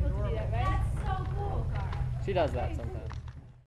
That's so cool, Cara. She does that sometimes.